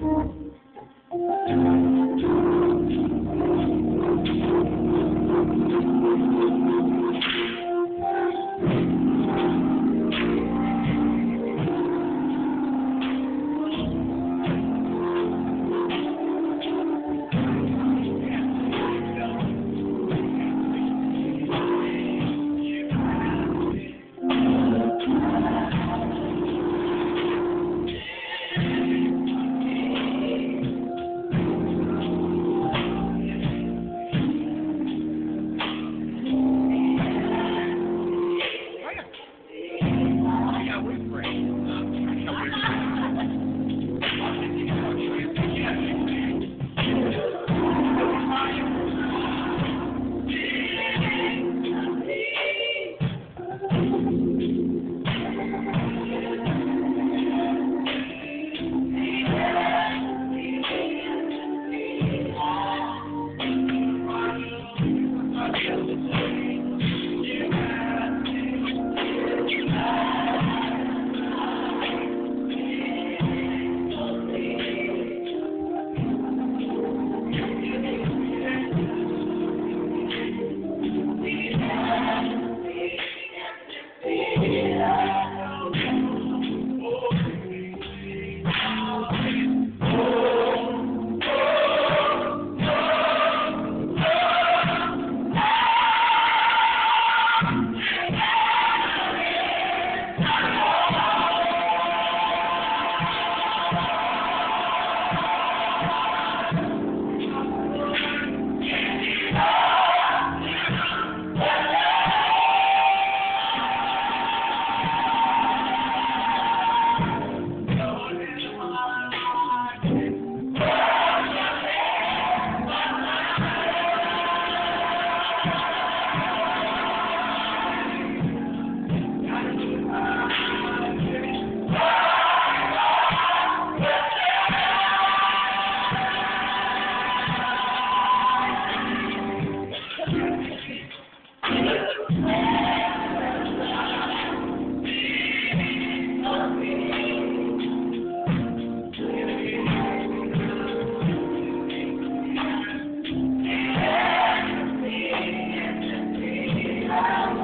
Thank you. around.